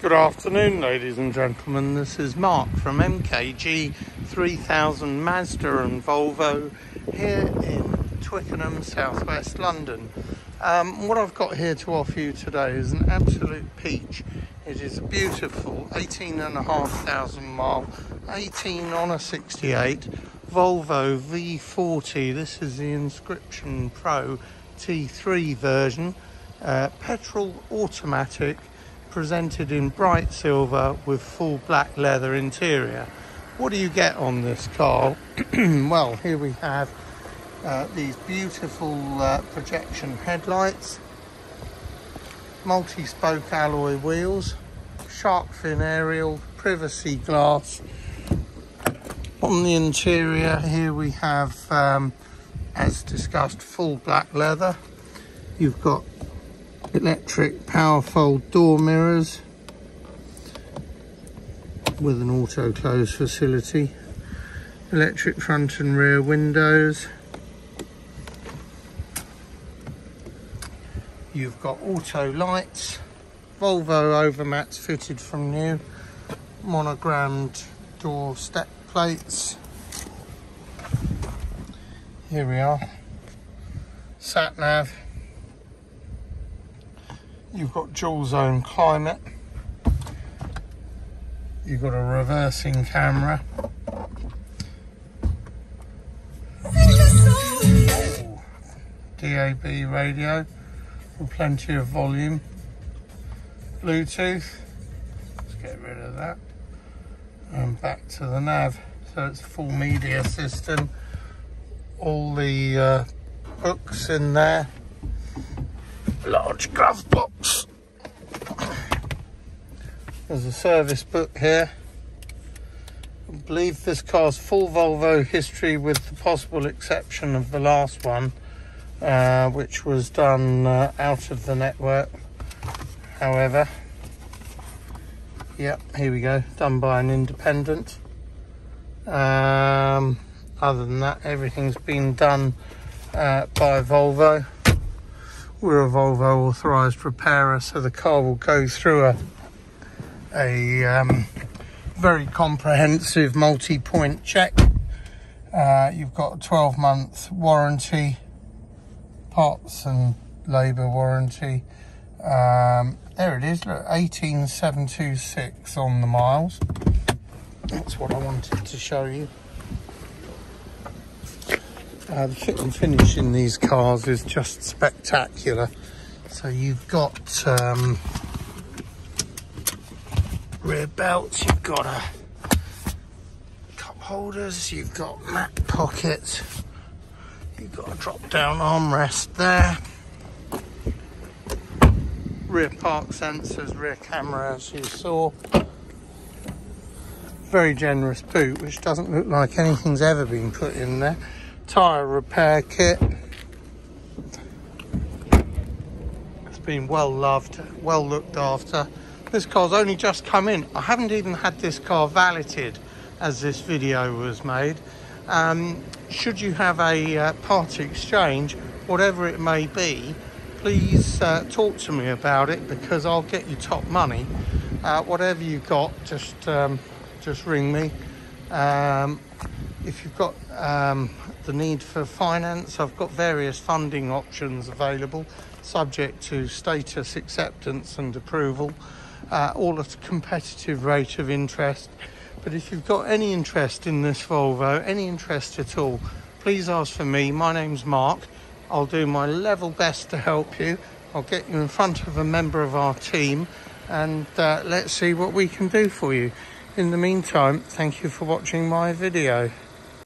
Good afternoon, ladies and gentlemen. This is Mark from MKG 3000 Mazda and Volvo here in Twickenham, southwest London. Um, what I've got here to offer you today is an absolute peach. It is a beautiful 18,500 mile, 18 on a 68 Volvo V40. This is the Inscription Pro T3 version, uh, petrol automatic presented in bright silver with full black leather interior. What do you get on this car? well, here we have uh, these beautiful uh, projection headlights, multi-spoke alloy wheels, shark fin aerial, privacy glass. On the interior here we have, um, as discussed, full black leather. You've got electric power fold door mirrors with an auto close facility. Electric front and rear windows. You've got auto lights. Volvo overmats fitted from new monogrammed door step plates. Here we are. Sat nav You've got dual zone climate. You've got a reversing camera. DAB radio with plenty of volume. Bluetooth. Let's get rid of that. And back to the nav. So it's full media system. All the uh, books in there large glove box. There's a service book here. I believe this car's full Volvo history with the possible exception of the last one, uh, which was done uh, out of the network. However, yep, here we go, done by an independent. Um, other than that, everything's been done uh, by Volvo. We're a Volvo authorised repairer, so the car will go through a, a um, very comprehensive multi-point check. Uh, you've got a 12 month warranty, parts and labour warranty. Um, there it is, look, 18726 on the miles. That's what I wanted to show you. Uh, the fit and finish in these cars is just spectacular. So you've got um, rear belts, you've got a cup holders, you've got mat pockets, you've got a drop down armrest there, rear park sensors, rear camera as you saw. Very generous boot, which doesn't look like anything's ever been put in there tyre repair kit. It's been well loved, well looked after. This car's only just come in. I haven't even had this car valeted as this video was made. Um, should you have a uh, part exchange, whatever it may be, please uh, talk to me about it because I'll get you top money. Uh, whatever you got, just um, just ring me. Um, if you've got um, the need for finance, I've got various funding options available, subject to status acceptance and approval, uh, all at a competitive rate of interest. But if you've got any interest in this Volvo, any interest at all, please ask for me. My name's Mark. I'll do my level best to help you. I'll get you in front of a member of our team and uh, let's see what we can do for you. In the meantime, thank you for watching my video.